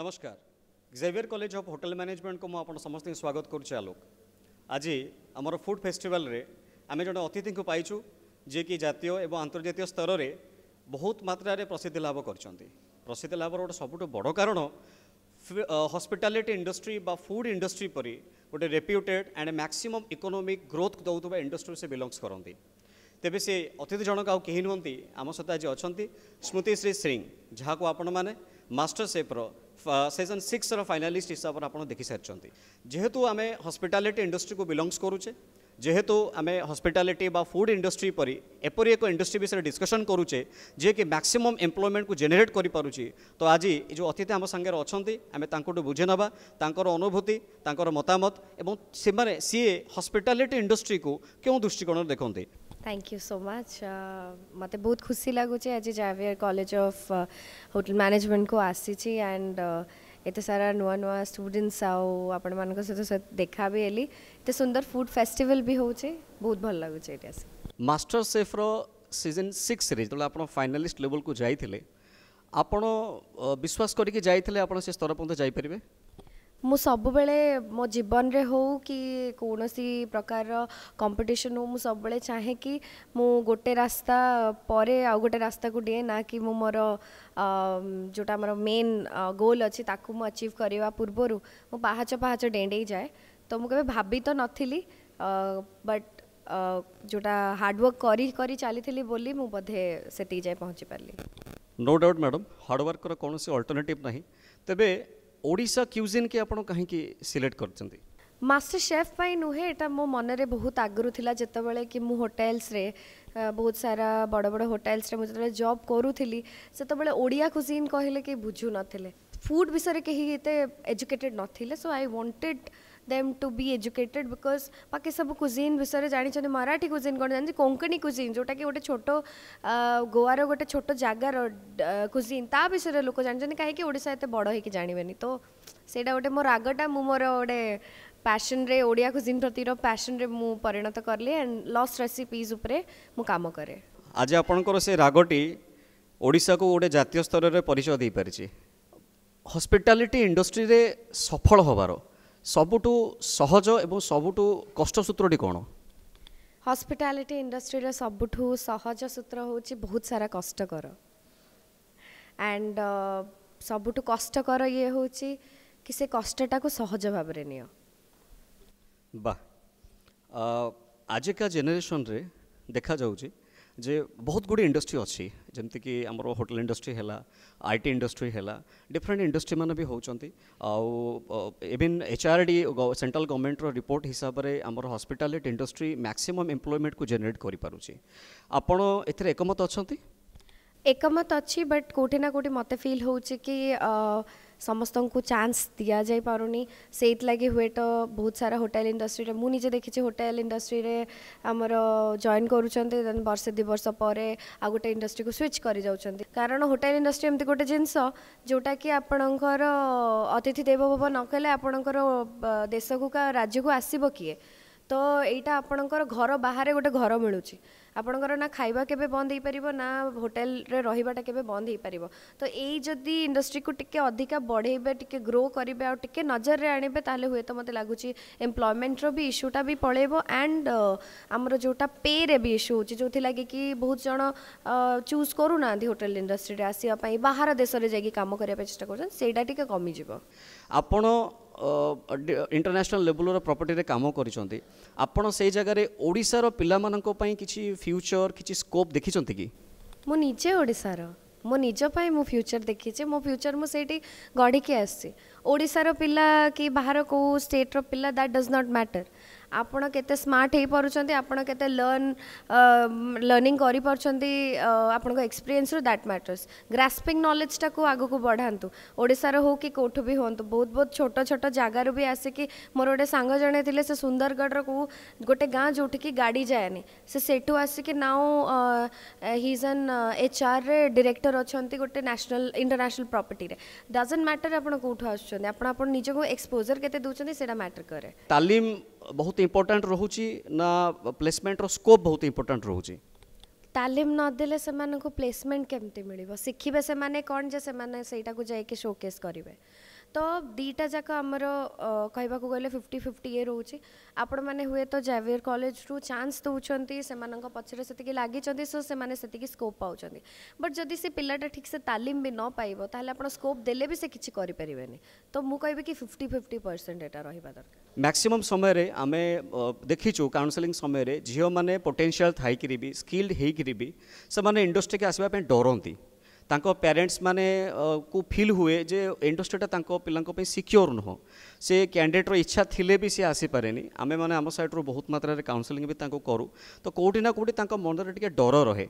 নমস্কার Xavier college of hotel ମ୍ୟାନେଜମେଣ୍ଟକୁ ମୁଁ ଆପଣ ସମସ୍ତଙ୍କୁ ସ୍ୱାଗତ କରୁଛି ଆଲୋକ ଆଜି ଆମର ଫୁଡ଼୍ ଫେଷ୍ଟିଭାଲରେ ଆମେ ଜଣେ ଅତିଥିଙ୍କୁ ପାଇଛୁ ଯିଏକି ଜାତୀୟ ଏବଂ ଆନ୍ତର୍ଜାତୀୟ ସ୍ତରରେ ବହୁତ ମାତ୍ରାରେ ପ୍ରସିଦ୍ଧି ଲାଭ କରିଛନ୍ତି ପ୍ରସିଦ୍ଧି ଲାଭର ଗୋଟେ ସବୁଠୁ ବଡ଼ କାରଣ ହସ୍ପିଟାଲିଟି ଇଣ୍ଡଷ୍ଟ୍ରି ବା ଫୁଡ଼୍ ଇଣ୍ଡଷ୍ଟ୍ରି ପରି ଗୋଟେ reputed and maximum economic growth ଦେଉଥିବା ଇଣ୍ଡଷ୍ଟ୍ରି ସେ ବିଲଙ୍ଗସ୍ କରନ୍ତି ତେବେ ସେ ଅତିଥି ଜଣକ ଆଉ କେହି ନୁହନ୍ତି ଆମ ସହିତ ଆଜି ଅଛନ୍ତି ସ୍ମୃତିଶ୍ରୀ ସିଂ ଯାହାକୁ ଆପଣମାନେ ମାଷ୍ଟର ସେଫ୍ର सेजन सिक्सर फाइनालीस्ट हिसाब से आप देखिसारी जेहेतु आम हस्पिटालीटी इंडस्ट्री को बिलंगस करुचे যেহেতু আমি হসপিটালিটি বা ফুড ইন্ডস্ট্রি পরি এপরি এক ইন্ডস্ট্রি বিষয়ে ডিসকসন করুছে যে কি ম্যাক্সিমম এমপ্লয়মেন্ট কু জেনেট করে পুছি তো আজ এই যে অতিথি আমার সাংে অনেক আমি তাঁকু বুঝে নেওয়া তাঁর অনুভূতি তাঁর মতামত এবং সে সি হসপিটালিটি ইন্ডস্ট্রি কু কেউ দৃষ্টিকোণ দেখতে थैंक यू सो मच मत बहुत खुशी लगुचे आज Xavier college of hotel management को आसी एंड एत सारा नुआ नुआ स्टूडेंट्स आपण मान सहित देखा भी हेली एत सुंदर फूड फेस्टिवल भी हूँ बहुत भल लगुच मास्टर सेफ्र सीजन सिक्स जो आप फाइनालीस्ट लेवल को जाते आप uh, विश्वास करके जाते स्तर पर्यटन तो जापर ମୁଁ ସବୁବେଳେ ମୋ ଜୀବନରେ ହେଉ କି କୌଣସି ପ୍ରକାରର କମ୍ପିଟିସନ୍ ହେଉ ମୁଁ ସବୁବେଳେ ଚାହେଁ କି ମୁଁ ଗୋଟେ ରାସ୍ତା ପରେ ଆଉ ଗୋଟେ ରାସ୍ତାକୁ ଡିଏ ନା କି ମୁଁ ମୋର ଯେଉଁଟା ଆମର ମେନ୍ ଗୋଲ୍ ଅଛି ତାକୁ ମୁଁ ଆଚିଭ୍ କରିବା ପୂର୍ବରୁ ମୁଁ ପାହାଚ ପାହାଚ ଡେଣ୍ଡେଇ ଯାଏ ତ ମୁଁ କେବେ ଭାବି ତ ନଥିଲି ବଟ୍ ଯେଉଁଟା ହାର୍ଡ଼ୱାର୍କ କରି କରି ଚାଲିଥିଲି ବୋଲି ମୁଁ ବୋଧେ ସେତିକି ଯାଏ ପହଞ୍ଚି ପାରିଲି ନୋ ଡାଉଟ୍ ମ୍ୟାଡ଼ାମ୍ ହାର୍ଡ଼ୱାର୍କର କୌଣସି ଅଲ୍ଟରନେଟିଭ୍ ନାହିଁ ତେବେ ଓଡ଼ିଶା କ୍ୟୁଜିନ୍କେ ଆପଣ କାହିଁକି ସିଲେକ୍ଟ କରିଛନ୍ତି ମାଷ୍ଟର ଶେଫ୍ ପାଇଁ ନୁହେଁ ଏଇଟା ମୋ ମନରେ ବହୁତ ଆଗରୁ ଥିଲା ଯେତେବେଳେ କି ମୁଁ ହୋଟେଲ୍ସରେ ବହୁତ ସାରା ବଡ଼ ବଡ଼ ହୋଟେଲ୍ସରେ ମୁଁ ଯେତେବେଳେ ଜବ୍ କରୁଥିଲି ସେତେବେଳେ ଓଡ଼ିଆ କୁଜିନ୍ କହିଲେ କେହି ବୁଝୁନଥିଲେ ଫୁଡ଼୍ ବିଷୟରେ କେହି ଏତେ ଏଜୁକେଟେଡ଼୍ ନଥିଲେ so I wanted them to be educated because बाकी सब कुजिन विषय में जानते मराठी कुजिन कौन जानते कोंकणी कुजिन जोटा कि गोटे छोट गोआर गोटे छोट जगार कुजिन ता विषय में लोक जानते कहीं एत बड़ हो जानवे नहीं तो सहीटा गोटे मो रागटा मुझे मोर गोटे पैशन रे ओडिया कुजिन प्रति पैशन रे मुझे परिणत कली एंड लस रेसीपीज कम कै आज आपणकर रागटी ओडा को गोटे जतियों स्तर में परिचय दे पार हस्पिटालीटी इंडस्ट्री सफल हबार ସବୁଠୁ ସହଜ ଏବଂ ସବୁଠୁ କଷ୍ଟ ସୂତ୍ରଟି କ'ଣ ହସ୍ପିଟାଲିଟି ଇଣ୍ଡଷ୍ଟ୍ରିର ସବୁଠୁ ସହଜ ସୂତ୍ର ହେଉଛି ବହୁତ ସାରା କଷ୍ଟକର ଆଣ୍ଡ ସବୁଠୁ କଷ୍ଟକର ଇଏ ହେଉଛି କି ସେ କଷ୍ଟଟାକୁ ସହଜ ଭାବରେ ନିଅ ବା ଆଜିକା ଜେନେରେସନରେ ଦେଖାଯାଉଛି যে ବହୁତ ଗୁଡ଼ିଏ ଇଣ୍ଡଷ୍ଟ୍ରି ଅଛି ଯେମିତିକି ଆମର ହୋଟେଲ ଇଣ୍ଡଷ୍ଟ୍ରି ହେଲା ଆଇ ଟି ଇଣ୍ଡଷ୍ଟ୍ରି ହେଲା ଡିଫରେଣ୍ଟ ଇଣ୍ଡଷ୍ଟ୍ରିମାନେ ବି ହେଉଛନ୍ତି ଆଉ even H R D central ଗଭର୍ଣ୍ଣମେଣ୍ଟର report ହିସାବରେ ଆମର ହସ୍ପିଟାଲିଟି ଇଣ୍ଡଷ୍ଟ୍ରି ମ୍ୟାକ୍ସିମମ୍ ଏମ୍ପ୍ଲୟମେଣ୍ଟକୁ ଜେନେରେଟ୍ କରିପାରୁଛି ଆପଣ ଏଥିରେ ଏକମତ ଅଛନ୍ତି ଏକମତ ଅଛି ବଟ୍ କେଉଁଠି ନା କେଉଁଠି ମୋତେ ଫିଲ୍ ହେଉଛି କି ସମସ୍ତଙ୍କୁ ଚାନ୍ସ ଦିଆଯାଇପାରୁନି ସେଇଥିଲାଗି ହୁଏତ ବହୁତ ସାରା ହୋଟେଲ ଇଣ୍ଡଷ୍ଟ୍ରିରେ ମୁଁ ନିଜେ ଦେଖିଛି ହୋଟେଲ ଇଣ୍ଡଷ୍ଟ୍ରିରେ ଆମର ଜଏନ୍ କରୁଛନ୍ତି ଦେନ୍ ବର୍ଷେ ଦୁଇ ବର୍ଷ ପରେ ଆଉ ଗୋଟେ ଇଣ୍ଡଷ୍ଟ୍ରିକୁ ସ୍ୱିଚ୍ କରିଯାଉଛନ୍ତି କାରଣ ହୋଟେଲ ଇଣ୍ଡଷ୍ଟ୍ରି ଏମିତି ଗୋଟେ ଜିନିଷ ଯେଉଁଟାକି ଆପଣଙ୍କର ଅତିଥି ଦେବଭବ ନକଲେ ଆପଣଙ୍କର ଦେଶକୁ କା ରାଜ୍ୟକୁ ଆସିବ କିଏ ତ ଏଇଟା ଆପଣଙ୍କର ଘର ବାହାରେ ଗୋଟେ ଘର ମିଳୁଛି ଆପଣଙ୍କର ନା ଖାଇବା କେବେ ବନ୍ଦ ହୋଇପାରିବ ନା ହୋଟେଲରେ ରହିବାଟା କେବେ ବନ୍ଦ ହୋଇପାରିବ ତ ଏଇ ଯଦି ଇଣ୍ଡଷ୍ଟ୍ରିକୁ ଟିକେ ଅଧିକା ବଢ଼େଇବେ ଟିକେ ଗ୍ରୋ କରିବେ ଆଉ ଟିକେ ନଜରରେ ଆଣିବେ ତାହେଲେ ହୁଏତ ମୋତେ ଲାଗୁଛି ଏମ୍ପ୍ଲୟମେଣ୍ଟର ବି ଇସ୍ୟୁଟା ବି ପଳେଇବ ଆଣ୍ଡ ଆମର ଯେଉଁଟା ପେରେ ବି ଇସ୍ୟୁ ହେଉଛି ଯେଉଁଥିଲାଗି କି ବହୁତ ଜଣ ଚୁଜ୍ କରୁନାହାନ୍ତି ହୋଟେଲ ଇଣ୍ଡଷ୍ଟ୍ରିରେ ଆସିବା ପାଇଁ ବାହାର ଦେଶରେ ଯାଇକି କାମ କରିବା ପାଇଁ ଚେଷ୍ଟା କରୁଛନ୍ତି ସେଇଟା ଟିକେ କମିଯିବ ଆପଣ ইন্টরন্যাশনাল লেভেলর প্রপর্টিরে কাম করছেন আপনার সেই জায়গায় ওড়শার পিলামানাই কিছু ফিউচর কিছু স্কোপ দেখিছেন কি মু নিজে ওড়শার মো নিজ পাই মু ফিউচর দেখিছি মো ফিউচর মু সেইটি গড়িকি আসছি ओडार पा कि बाहर कौ स्टेट्र पा दैट डज नॉट मैटर आपण के स्मार्ट हो पार्टी आपत के लर्न लर्निंग करसपीरियन्स रु दैट मैटर्स ग्रास्पिंग नलेजटा को आग बढ़ात ओडार हो कि कौट भी हूँ बहुत बहुत छोट छोट जगार भी आसिक मोर गोटे सांग जड़े थे सुंदरगढ़ को गोटे गाँ जो कि गाड़ी जाएनि से आसिक now his an H R director अच्छा गोटे national international property doesn't matter आपठ आस କରୁଛନ୍ତି ଆପଣ ଆପଣ ନିଜକୁ ଏକ୍ସପୋଜର କେତେ ଦେଉଛନ୍ତି ସେଇଟା ମ୍ୟାଟର କରେ ତାଲିମ ବହୁତ ଇମ୍ପୋର୍ଟାଣ୍ଟ ରହୁଛି ନା ପ୍ଲେସମେଣ୍ଟର ସ୍କୋପ୍ ବହୁତ ଇମ୍ପୋର୍ଟାଣ୍ଟ ରହୁଛି ତାଲିମ ନଦେଲେ ସେମାନଙ୍କୁ ପ୍ଲେସମେଣ୍ଟ କେମିତି ମିଳିବ ଶିଖିବେ ସେମାନେ କ'ଣ ଯେ ସେମାନେ ସେଇଟାକୁ ଯାଇକି ଶୋକେସ୍ କରିବେ तो दीटा जाक आमर कह गले फिफ्टी फिफ्टी ये रोच आपण मैंने हुए तो जैवियर कलेज रू चान्स से पचर से लगी सो से स्कोप पाँच बट जदि से पिलाटा ठीक से तालीम भी न पाइब आप स्कोप दे किसी करें तो मुझे कहबी कि फिफ्टी फिफ्टी परसेंट एटा रहा दरकार मैक्सीम समय आम देखीचु काउनसलींग समय झील मैंने पोटेनसीआल थी स्किल्ड होकर भी से इंडस्ट्री के आसपा डरती ତାଙ୍କ ପ୍ୟାରେଣ୍ଟସ୍ ମାନେ କୁ ଫିଲ୍ ହୁଏ ଯେ ଇଣ୍ଡଷ୍ଟ୍ରିଟା ତାଙ୍କ ପିଲାଙ୍କ ପାଇଁ ସିକ୍ୟୋର ନୁହଁ ସେ କ୍ୟାଣ୍ଡିଡେଟ୍ର ଇଚ୍ଛା ଥିଲେ ବି ସେ ଆସିପାରେନି ଆମେମାନେ ଆମ ସାଇଡ଼୍ରୁ ବହୁତ ମାତ୍ରାରେ କାଉନସିଲିଂ ବି ତାଙ୍କୁ କରୁ ତ କେଉଁଠି ନା କେଉଁଠି ତାଙ୍କ ମନରେ ଟିକେ ଡର ରହେ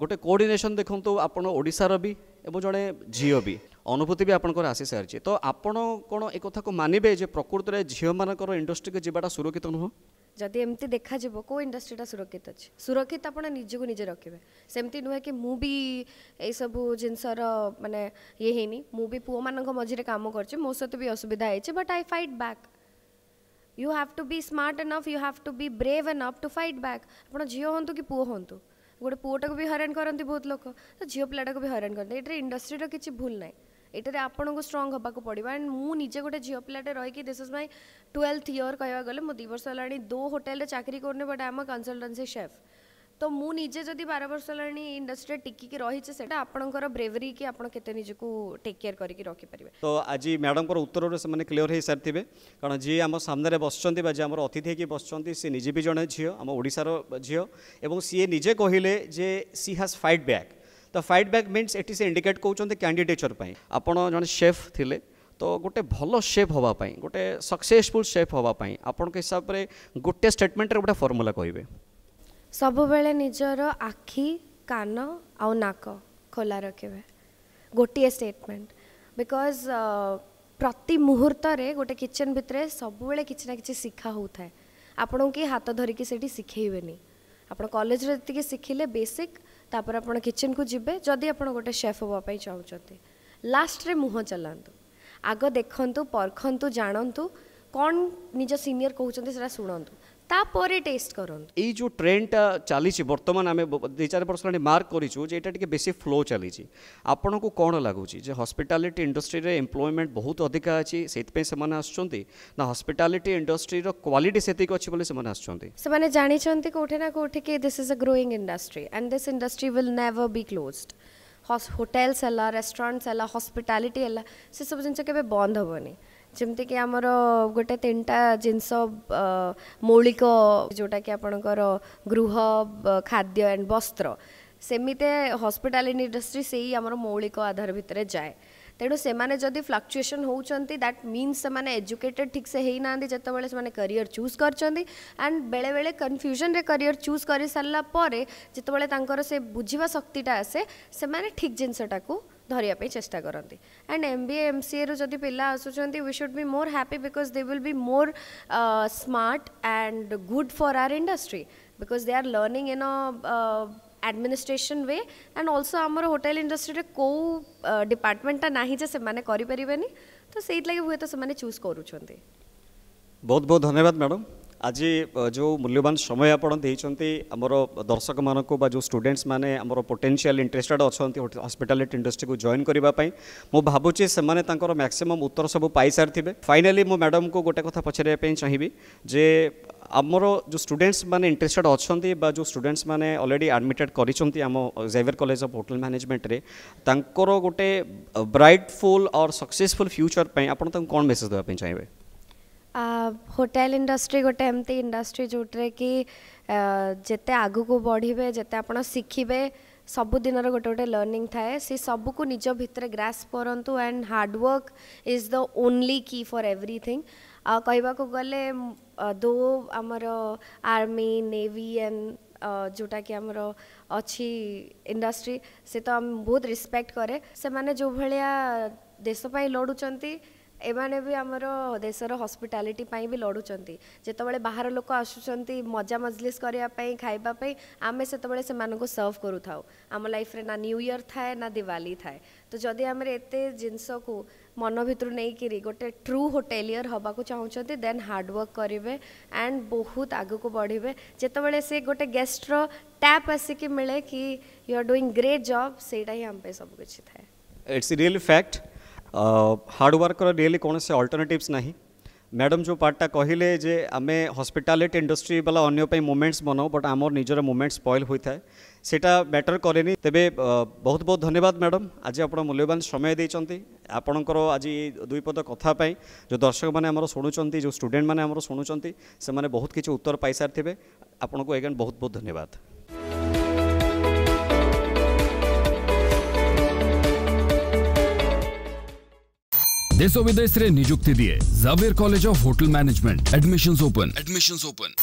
ଗୋଟେ କୋଡ଼ିନେସନ୍ ଦେଖନ୍ତୁ ଆପଣ ଓଡ଼ିଶାର ବି ଏବଂ ଜଣେ ଝିଅ ବି ଅନୁଭୂତି ବି ଆପଣଙ୍କର ଆସିସାରିଛି ତ ଆପଣ କ'ଣ ଏ କଥାକୁ ମାନିବେ ଯେ ପ୍ରକୃତରେ ଝିଅମାନଙ୍କର ଇଣ୍ଡଷ୍ଟ୍ରିକୁ ଯିବାଟା ସୁରକ୍ଷିତ ନୁହଁ जदि एमती देखा जब इंडस्ट्रीटा सुरक्षित अच्छे सुरक्षित आप निजी निजे रखे सेमती नुहे कि मु भी सब जिनसर मानने ये है मुझे पुह मान मझे कम करो सहित भी असुविधा हो but I fight back you have to be smart enough you have to be brave enough to fight back आप झील हूँ कि पुह हूँ गोटे पुओटा को भी हरा करती बहुत लोग झील पिलाटा को भी हरा करते इंडस्ट्री किसी भूल नाई এটারে আপোনাকো স্ট্রং হবা কো পঢ়িবা এন্ড মু নিজে গটা জিও প্লেট রে রহি কি দিস ইজ মাই 12th ইয়ার কয়া গলে মু দিবর্ষলাণী দো হোটেল রে চাকরী করনে but I am consultancy chef তো মু নিজে যদি 12 বর্ষলাণী ইন্ডাস্ট্রি টিকি কি রহিছে সেটা আপোনকৰ ব্ৰেভৰি কি আপোন কিততে নিজক টেক কেয়াৰ কৰি কি ৰকি পৰিবা তো আজি ম্যাডামৰ উত্তৰৰ সে মানে ক্লিয়াৰ হৈ সৰতিবে কাৰণ জি আমাৰ সামদৰে বসচন্তি বা জি আমাৰ অতিথি কি বসচন্তি সে নিজিবি জনাছিয় আমা ওড়িশাৰ জিয় এবং সি এ নিজে কহিলে যে সি হাজ ফাইটবেক ତ ଫାଇଟ୍ ବ୍ୟାକ୍ ମିନ୍ସ ଏଠି ସେ ଇଣ୍ଡିକେଟ୍ କରୁଛନ୍ତି କ୍ୟାଣ୍ଡିଡେଚର୍ ପାଇଁ ଆପଣ ଜଣେ ସେଫ୍ ଥିଲେ ତ ଗୋଟେ ଭଲ ସେଫ୍ ହେବା ପାଇଁ ଗୋଟେ ସକ୍ସେସଫୁଲ୍ ସେଫ୍ ହେବା ପାଇଁ ଆପଣଙ୍କ ହିସାବରେ ଗୋଟେ ଷ୍ଟେଟମେଣ୍ଟରେ ଗୋଟେ ଫର୍ମୁଲା କହିବେ ସବୁବେଳେ ନିଜର ଆଖି କାନ ଆଉ ନାକ ଖୋଲା ରଖିବେ ଗୋଟିଏ ଷ୍ଟେଟମେଣ୍ଟ ବିକଜ ପ୍ରତି ମୁହୂର୍ତ୍ତରେ ଗୋଟେ କିଚେନ୍ ଭିତରେ ସବୁବେଳେ କିଛି ନା କିଛି ଶିଖା ହେଉଥାଏ ଆପଣଙ୍କୁ କେହି ହାତ ଧରିକି ସେଠି ଶିଖେଇବେନି ଆପଣ କଲେଜରେ ଯେତିକି ଶିଖିଲେ ବେସିକ୍ ତାପରେ ଆପଣ କିଚେନ୍କୁ ଯିବେ ଯଦି ଆପଣ ଗୋଟେ ଶେଫ୍ ହେବା ପାଇଁ ଚାହୁଁଛନ୍ତି ଲାଷ୍ଟରେ ମୁହଁ ଚଲାନ୍ତୁ ଆଗ ଦେଖନ୍ତୁ ପରଖନ୍ତୁ ଜାଣନ୍ତୁ କ'ଣ ନିଜ ସିନିୟର୍ କହୁଛନ୍ତି ସେଇଟା ଶୁଣନ୍ତୁ ତାପରେ ଟେଷ୍ଟ କରନ୍ତୁ ଏଇ ଯେଉଁ ଟ୍ରେଣ୍ଡଟା ଚାଲିଛି ବର୍ତ୍ତମାନ ଆମେ ଦୁଇ ଚାରି ବର୍ଷ ହେଲାଣି ମାର୍କ କରିଛୁ ଯେ ଏଇଟା ଟିକେ ବେଶୀ ଫ୍ଲୋ ଚାଲିଛି ଆପଣଙ୍କୁ କ'ଣ ଲାଗୁଛି ଯେ ହସ୍ପିଟାଲିଟି ଇଣ୍ଡଷ୍ଟ୍ରିରେ ଏମ୍ପ୍ଲୟମେଣ୍ଟ ବହୁତ ଅଧିକା ଅଛି ସେଇଥିପାଇଁ ସେମାନେ ଆସୁଛନ୍ତି ନା ହସ୍ପିଟାଲିଟି ଇଣ୍ଡଷ୍ଟ୍ରିର କ୍ୱାଲିଟି ସେତିକି ଅଛି ବୋଲି ସେମାନେ ଆସୁଛନ୍ତି ସେମାନେ ଜାଣିଛନ୍ତି କେଉଁଠି ନା କେଉଁଠି କି this is a growing industry and this industry will never be closed hotels ହେଲା ରେଷ୍ଟୁରାଣ୍ଟସ୍ ହେଲା ହସ୍ପିଟାଲିଟି ହେଲା ସେସବୁ ଜିନିଷ କେବେ ବନ୍ଦ ହେବନି ଯେମିତିକି ଆମର ଗୋଟେ ତିନିଟା ଜିନିଷ ମୌଳିକ ଯେଉଁଟାକି ଆପଣଙ୍କର ଗୃହ ଖାଦ୍ୟ ଆଣ୍ଡ ବସ୍ତ୍ର ସେମିତି ହସ୍ପିଟାଲ ଇଣ୍ଡଷ୍ଟ୍ରି ସେଇ ଆମର ମୌଳିକ ଆଧାର ଭିତରେ ଯାଏ ତେଣୁ ସେମାନେ ଯଦି ଫ୍ଲକ୍ଚୁଏସନ୍ ହେଉଛନ୍ତି ଦ୍ୟାଟ୍ ମିନ୍ସ ସେମାନେ ଏଜୁକେଟେଡ଼ ଠିକ୍ସେ ହେଇନାହାନ୍ତି ଯେତେବେଳେ ସେମାନେ କରିୟର ଚୁଜ୍ କରିଛନ୍ତି ଆଣ୍ଡ ବେଳେବେଳେ କନଫ୍ୟୁଜନ୍ରେ କରିୟର ଚୁଜ୍ କରିସାରିଲା ପରେ ଯେତେବେଳେ ତାଙ୍କର ସେ ବୁଝିବା ଶକ୍ତିଟା ଆସେ ସେମାନେ ଠିକ୍ ଜିନିଷଟାକୁ धरने चेस्टा करती and M B M C A रु जब पिला आसुँच we should be more happy because they will be more smart and good for our industry because they are learning in a way and also आम hotel industry में कौ डिपार्टमेंटा ना जो से करें तो सही हूँ तो चूज कर बहुत बहुत धन्यवाद मैडम আজি যে মূল্যবান সময় আপনার দিয়েছেন আমার দর্শক মানুষ বা যে স্টুডেন্টস মানে আমার পোটেনসিয়াল ইন্টারেস্টেড অনেক হসপিটালিটি ইন্ডস্ট্রি কু জয়েন করা মু ভাবুছি সে তাঁর ম্যাক্সিমম উত্তর সব পাইসারি ফাইনালি মু ম্যাডাম কু গোটে কথা পচারা চাহিবি যে ଆମର ଯେଉଁ ଷ୍ଟୁଡେଣ୍ଟସ୍ମାନେ ଇଣ୍ଟରେଷ୍ଟେଡ୍ ଅଛନ୍ତି ବା ଯେଉଁ ଷ୍ଟୁଡେଣ୍ଟସ୍ମାନେ ଅଲରେଡ଼ି ଆଡ଼ମିଟେଡ଼୍ କରିଛନ୍ତି ଆମ ଜେଭିୟର କଲେଜ ଅଫ୍ ହୋଟେଲ ମ୍ୟାନେଜମେଣ୍ଟରେ ତାଙ୍କର ଗୋଟେ bright full or successful future ପାଇଁ ଆପଣ ତାଙ୍କୁ କ'ଣ ମେସେଜ୍ ଦେବା ପାଇଁ ଚାହିଁବେ ହୋଟେଲ ଇଣ୍ଡଷ୍ଟ୍ରି ଗୋଟେ ଏମିତି ଇଣ୍ଡଷ୍ଟ୍ରି ଯେଉଁଥିରେ କି ଯେତେ ଆଗକୁ ବଢ଼ିବେ ଯେତେ ଆପଣ ଶିଖିବେ ସବୁଦିନର ଗୋଟେ ଗୋଟେ ଲର୍ଣ୍ଣିଂ ଥାଏ ସେ ସବୁକୁ ନିଜ ଭିତରେ ଗ୍ରାସ୍ କରନ୍ତୁ and hard work is the only key for everything କହିବାକୁ ଗଲେ ଦୋ ଆମର ଆର୍ମି ନେଭି ଆଣ୍ଡ ଯେଉଁଟାକି ଆମର ଅଛି ଇଣ୍ଡଷ୍ଟ୍ରି ସେ ତ ବହୁତ ରିସ୍ପେକ୍ଟ କରେ ସେମାନେ ଯେଉଁ ଭଳିଆ ଦେଶ ପାଇଁ ଲଢ଼ୁଛନ୍ତି एमाने भी आमर देशर हस्पिटालीटी भी लड़ुं जितेबाला बाहर लोक आसुंच मजा मजलिस करने खावापी आम से सर्व करू था आम लाइफ ना न्यूयर थाए ना दिवाली थाए तो जदि आम एत जिनस को मन भितर नहीं गोटे ट्रु होटेलीयर हाँ चाहते देन हार्डवर्क करेंगे एंड बहुत आगक बढ़े जितेबले से गोटे गेस्टर टैप आसिक मिले कि यू आर डुईंग ग्रेट जब से सबकि इट्स रियली फैक्ट ହାର୍ଡ଼ୱାର୍କର ରିଏଲି କୌଣସି ଅଲ୍ଟରନେଟିଭ୍ସ ନାହିଁ ମ୍ୟାଡ଼ମ୍ ଯେଉଁ ପାର୍ଟଟା କହିଲେ ଯେ ଆମେ ହସ୍ପିଟାଲିଟି ଇଣ୍ଡଷ୍ଟ୍ରି ବାଲା ଅନ୍ୟ ପାଇଁ ମୁଭମେଣ୍ଟସ୍ ବନାଉ ବଟ୍ ଆମର ନିଜର ମୁଭମେଣ୍ଟ ସ୍ପଏଲ୍ ହୋଇଥାଏ ସେଇଟା ମ୍ୟାଟର୍ କରେନି ତେବେ ବହୁତ ବହୁତ ଧନ୍ୟବାଦ ମ୍ୟାଡ଼ମ୍ ଆଜି ଆପଣ ମୂଲ୍ୟବାନ ସମୟ ଦେଇଛନ୍ତି ଆପଣଙ୍କର ଆଜି ଦୁଇ ପଦ କଥା ପାଇଁ ଯେଉଁ ଦର୍ଶକମାନେ ଆମର ଶୁଣୁଛନ୍ତି ଯେଉଁ ଷ୍ଟୁଡେଣ୍ଟମାନେ ଆମର ଶୁଣୁଛନ୍ତି ସେମାନେ ବହୁତ କିଛି ଉତ୍ତର ପାଇସାରିଥିବେ ଆପଣଙ୍କୁ ଏଗେନ୍ ବହୁତ ବହୁତ ଧନ୍ୟବାଦ દેશો વિદેશ રે નિયુક્તિ દિયે Xavier college of hotel management admissions open admissions open